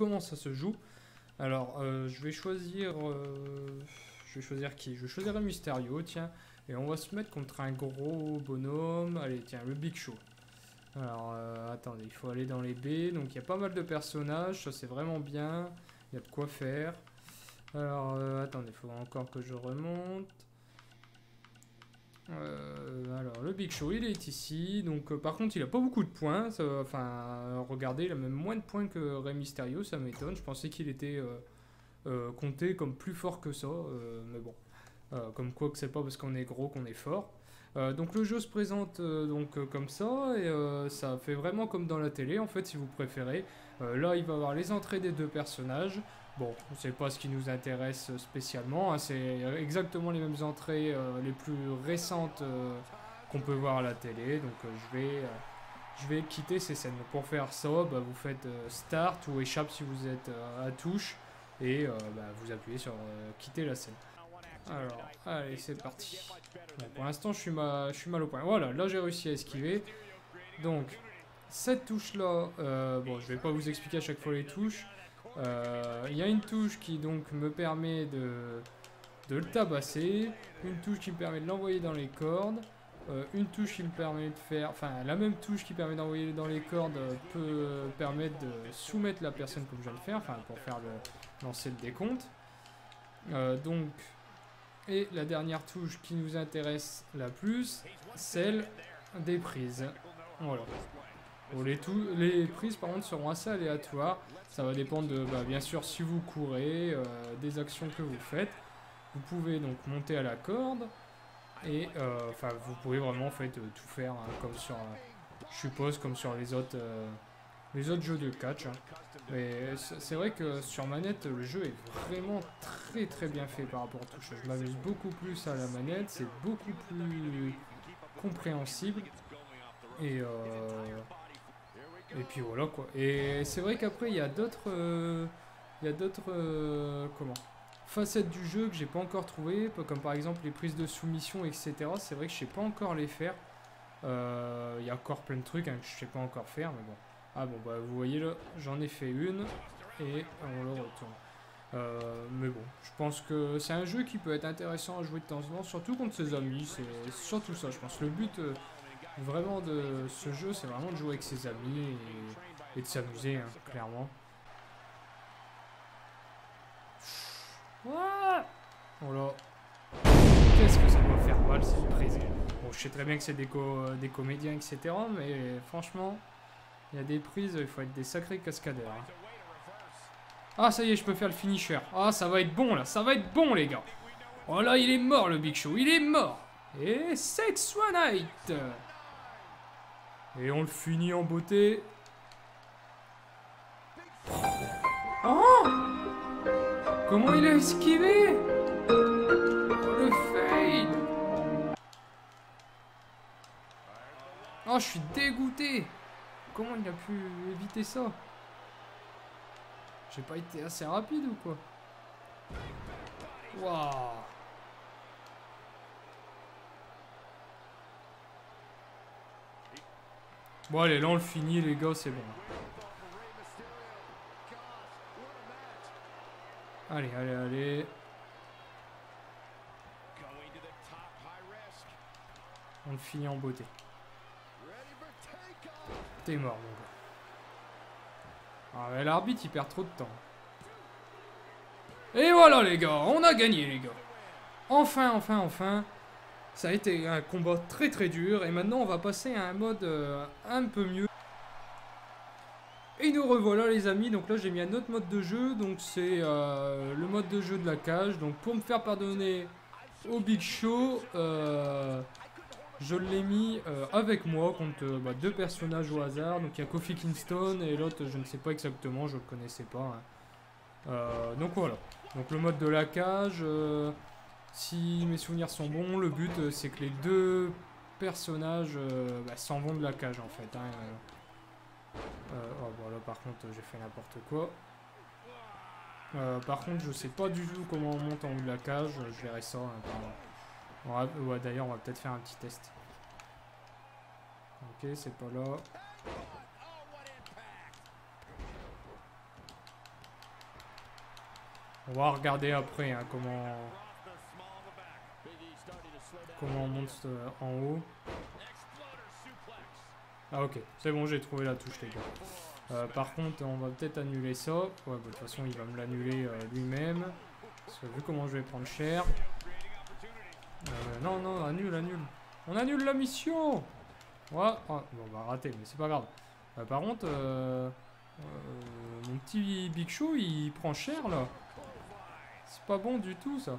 comment ça se joue. Alors, euh, je vais choisir... euh, je vais choisir qui? Je vais choisir un Mysterio, tiens. Et on va se mettre contre un gros bonhomme. Allez, tiens, le Big Show. Alors, euh, attendez, il faut aller dans les B. Donc, il y a pas mal de personnages. Ça, c'est vraiment bien. Il y a de quoi faire. Alors, attendez, faudra encore que je remonte. Euh, alors, le Big Show, il est ici. Donc, euh, par contre, il a pas beaucoup de points. Enfin, regardez, il a même moins de points que Rey Mysterio. Ça m'étonne. Je pensais qu'il était euh, compté comme plus fort que ça. mais bon, comme quoi que c'est pas parce qu'on est gros qu'on est fort. Donc le jeu se présente donc comme ça et ça fait vraiment comme dans la télé en fait si vous préférez. Là il va avoir les entrées des deux personnages. Bon, c'est pas ce qui nous intéresse spécialement, hein, c'est exactement les mêmes entrées euh, les plus récentes euh, qu'on peut voir à la télé. Donc euh, je vais euh, vais quitter ces scènes. Pour faire ça, bah, vous faites euh, start ou échappe si vous êtes euh, à touche et euh, bah, vous appuyez sur euh, quitter la scène. Alors, allez, c'est parti. Pour l'instant, je suis, je suis mal au point. Voilà, là, j'ai réussi à esquiver. Donc, cette touche-là, euh, bon, je vais pas vous expliquer à chaque fois les touches. Euh, Il y a une touche qui, donc, me permet de, de le tabasser. Une touche qui me permet de l'envoyer dans les cordes. Euh, une touche qui me permet de faire... Enfin, la même touche qui permet d'envoyer dans les cordes euh, peut permettre de soumettre la personne comme je viens de faire. Enfin, pour faire le... lancer le décompte. Donc, et la dernière touche qui nous intéresse la plus, celle des prises. Voilà. Les, prises par contre seront assez aléatoires. Ça va dépendre de, bah, bien sûr, si vous courez, euh, des actions que vous faites. Vous pouvez donc monter à la corde. Et euh, enfin, vous pouvez vraiment en fait euh, tout faire hein, comme sur, je suppose, comme sur les autres, les autres jeux de catch. hein. Mais c'est vrai que sur manette, le jeu est vraiment très très bien fait par rapport aux touches. Je m'amuse beaucoup plus à la manette, c'est beaucoup plus compréhensible. Et, et puis voilà quoi. Et c'est vrai qu'après, il y a d'autres. euh, Il y a d'autres. euh, comment Facettes du jeu que j'ai pas encore trouvé, comme par exemple les prises de soumission, etc. C'est vrai que je sais pas encore les faire. Euh, Il y a encore plein de trucs hein, que je sais pas encore faire, mais bon. Ah bon, bah vous voyez là, j'en ai fait une et on le retourne. Mais bon, je pense que c'est un jeu qui peut être intéressant à jouer de temps en temps, surtout contre ses amis. C'est surtout ça, je pense. Le but vraiment de ce jeu, c'est vraiment de jouer avec ses amis et, et de s'amuser, hein, clairement. Ouah Oh là. Qu'est-ce que ça doit faire mal cette prise Bon, je sais très bien que c'est des, co- des comédiens, etc. Mais franchement, il y a des prises, il faut être des sacrés cascadeurs. hein. Ah, ça y est, je peux faire le finisher. Ah, ça va être bon là, ça va être bon, les gars. Oh là, il est mort le Big Show, il est mort. Et Sex One Night. Et on le finit en beauté. Oh Comment il a esquivé Le fade Oh, je suis dégoûté Comment il a pu éviter ça J'ai pas été assez rapide ou quoi Waouh Bon allez, là on le finit les gars, c'est bon. Allez, allez, allez. On le finit en beauté. T'es mort, mon gars. Ah ouais, l'arbitre, il perd trop de temps. Et voilà, les gars, on a gagné, les gars. Enfin, enfin, enfin. Ça a été un combat très très dur. Et maintenant, on va passer à un mode euh, un peu mieux. Et nous revoilà les amis, donc là j'ai mis un autre mode de jeu, donc c'est euh, le mode de jeu de la cage. Donc pour me faire pardonner au Big Show, euh, je l'ai mis avec moi contre bah, deux personnages au hasard. Donc il y a Kofi Kingston et l'autre je ne sais pas exactement, je le connaissais pas. hein. Donc voilà, donc le mode de la cage, si mes souvenirs sont bons, le but euh, c'est que les deux personnages euh, bah, s'en vont de la cage en fait. hein, euh. Oh, là par contre j'ai fait n'importe quoi. Par contre je sais pas du tout comment on monte en haut de la cage, je verrai ça. hein, ouais, D'ailleurs on va peut-être faire un petit test. Ok c'est pas là. On va regarder après hein, comment, comment on monte euh, en haut. Ah ok, c'est bon, j'ai trouvé la touche les gars. Euh, par contre, on va peut-être annuler ça. Ouais, bah, de toute façon, il va me l'annuler euh, lui-même. Parce que vu comment je vais prendre cher. Non, non, annule, annule. On annule la mission Ouais, bon, on va rater, mais c'est pas grave. par contre, mon petit Big Show, il prend cher là. C'est pas bon du tout ça.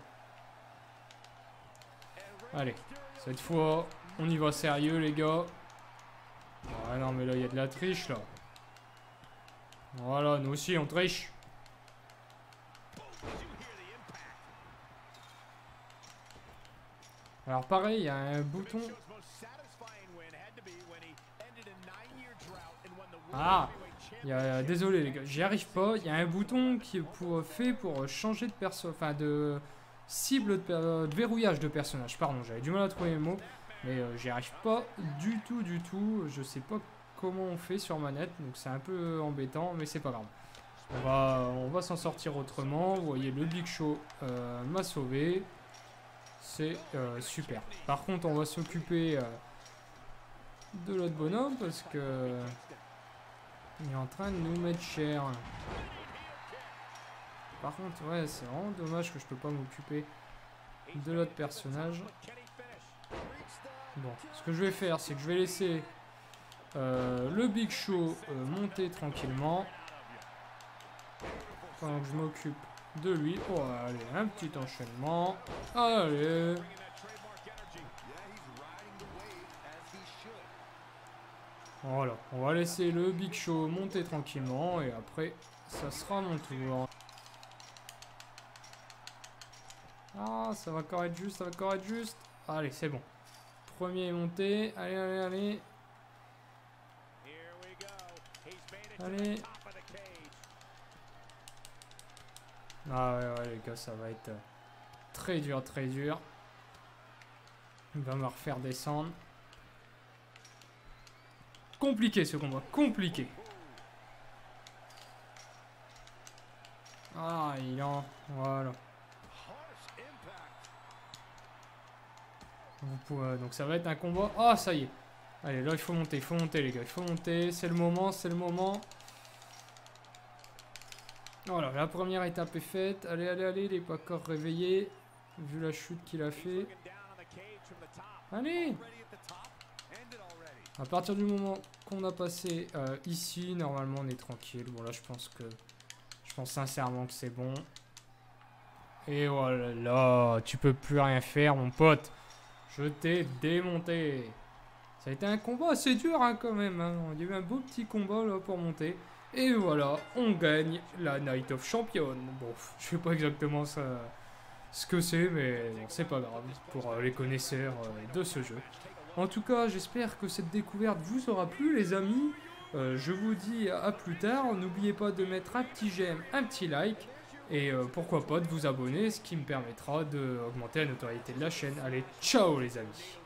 Allez, cette fois, on y va sérieux les gars. Ouais, non, mais là, il y a de la triche là. Voilà, nous aussi on triche. Alors pareil, il y a un bouton. Ah y a, Désolé les gars, j'y arrive pas. Il y a un bouton qui est pour, fait pour changer de perso... Enfin de cible de, verrouillage de personnage. Pardon, j'avais du mal à trouver les mots. Mais euh, j'y arrive pas du tout, du tout. Je sais pas comment on fait sur manette, donc c'est un peu embêtant, mais c'est pas grave. On va, on va s'en sortir autrement. Vous voyez, le Big Show euh, m'a sauvé. C'est euh, super. Par contre, on va s'occuper euh, de l'autre bonhomme parce que il est en train de nous mettre cher. Par contre, ouais, c'est vraiment dommage que je peux pas m'occuper de l'autre personnage. Bon, ce que je vais faire, c'est que je vais laisser euh, le Big Show euh, monter tranquillement. Pendant que je m'occupe de lui. Oh, allez, un petit enchaînement. Allez. Voilà, on va laisser le Big Show monter tranquillement et après, ça sera mon tour. Ah, ça va encore être juste, ça va encore être juste. Allez, c'est bon. Premier est monté. Allez, allez, allez. Allez. Ah ouais, ouais, les gars, ça va être euh, très dur, très dur. Il va me refaire descendre. Compliqué ce combat, compliqué. Ah, il en... Voilà. Donc ça va être un combat... Ah, ça y est. Allez, là, il faut monter, il faut monter, les gars. Il faut monter. C'est le moment, c'est le moment. Voilà, la première étape est faite. Allez, allez, allez, il n'est pas encore réveillé. Vu la chute qu'il a fait. Allez À partir du moment qu'on a passé euh, ici, normalement, on est tranquille. Bon, là, je pense que... Je pense sincèrement que c'est bon. Et voilà, là, tu peux plus rien faire, mon pote. Je t'ai démonté. Ça a été un combat assez dur hein, quand même. Hein. Il y a eu un beau petit combat pour monter. Et voilà, on gagne la Night of Champion. Bon, je sais pas exactement ce que c'est, mais c'est pas grave pour euh, les connaisseurs euh, de ce jeu. En tout cas, j'espère que cette découverte vous aura plu les amis. Euh, je vous dis à plus tard. N'oubliez pas de mettre un petit j'aime, un petit like. Et pourquoi pas de vous abonner, ce qui me permettra d'augmenter la notoriété de la chaîne. Allez, ciao les amis